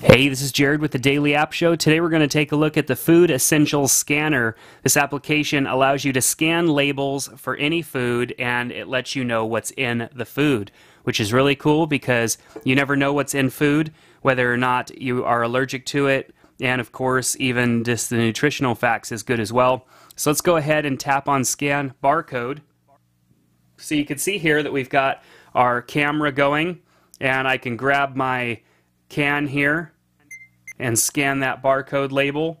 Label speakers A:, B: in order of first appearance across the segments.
A: Hey, this is Jared with the Daily App Show. Today we're going to take a look at the Food Essentials Scanner. This application allows you to scan labels for any food and it lets you know what's in the food, which is really cool because you never know what's in food, whether or not you are allergic to it, and of course, even just the nutritional facts is good as well. So let's go ahead and tap on Scan Barcode. So you can see here that we've got our camera going, and I can grab my can here and scan that barcode label.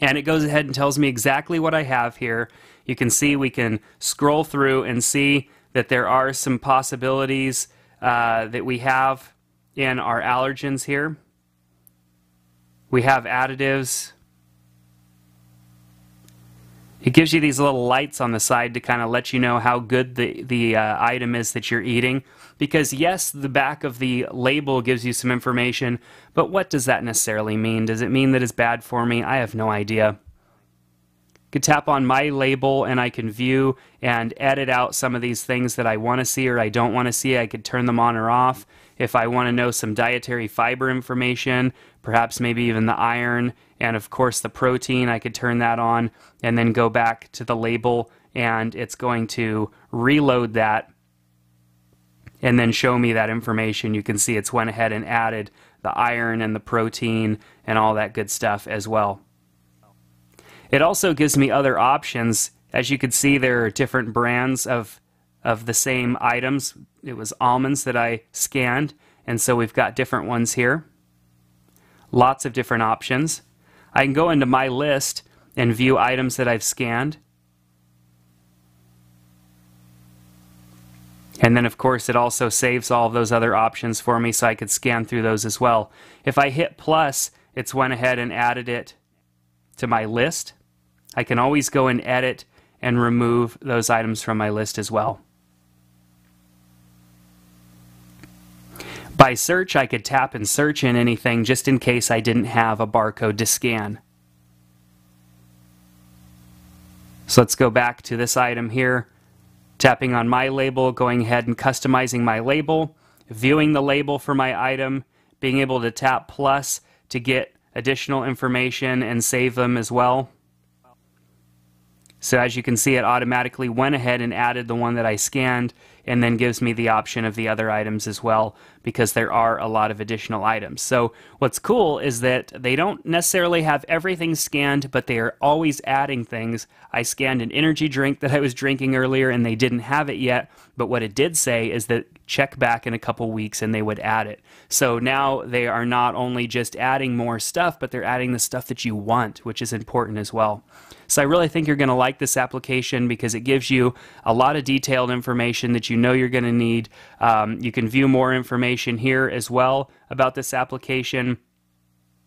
A: And it goes ahead and tells me exactly what I have here. You can see we can scroll through and see that there are some possibilities uh, that we have in our allergens here. We have additives. It gives you these little lights on the side to kind of let you know how good the, the uh, item is that you're eating. Because yes, the back of the label gives you some information, but what does that necessarily mean? Does it mean that it's bad for me? I have no idea. Could tap on my label and I can view and edit out some of these things that I want to see or I don't want to see. I could turn them on or off. If I want to know some dietary fiber information, perhaps maybe even the iron, and of course the protein, I could turn that on and then go back to the label and it's going to reload that and then show me that information. You can see it's went ahead and added the iron and the protein and all that good stuff as well. It also gives me other options. As you can see, there are different brands of, of the same items. It was almonds that I scanned, and so we've got different ones here. Lots of different options. I can go into my list and view items that I've scanned. And then, of course, it also saves all of those other options for me so I could scan through those as well. If I hit plus, it's went ahead and added it to my list. I can always go and edit and remove those items from my list as well. By search, I could tap and search in anything just in case I didn't have a barcode to scan. So let's go back to this item here. Tapping on my label, going ahead and customizing my label, viewing the label for my item, being able to tap plus to get additional information and save them as well. So as you can see, it automatically went ahead and added the one that I scanned and then gives me the option of the other items as well because there are a lot of additional items. So what's cool is that they don't necessarily have everything scanned, but they are always adding things. I scanned an energy drink that I was drinking earlier and they didn't have it yet, but what it did say is that check back in a couple weeks and they would add it. So now they are not only just adding more stuff, but they're adding the stuff that you want, which is important as well. So I really think you're going to like this application because it gives you a lot of detailed information that you know you're going to need. Um, you can view more information here as well about this application.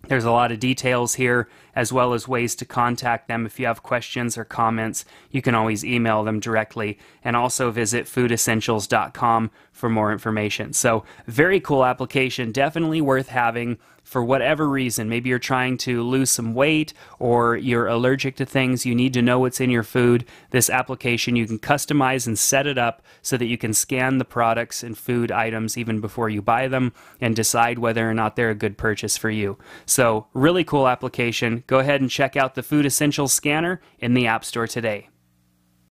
A: There's a lot of details here, as well as ways to contact them. If you have questions or comments, you can always email them directly. And also visit foodessentials.com for more information. So, very cool application, definitely worth having for whatever reason. Maybe you're trying to lose some weight or you're allergic to things, you need to know what's in your food. This application, you can customize and set it up so that you can scan the products and food items even before you buy them and decide whether or not they're a good purchase for you. So, really cool application. Go ahead and check out the Food Essentials scanner in the App Store today.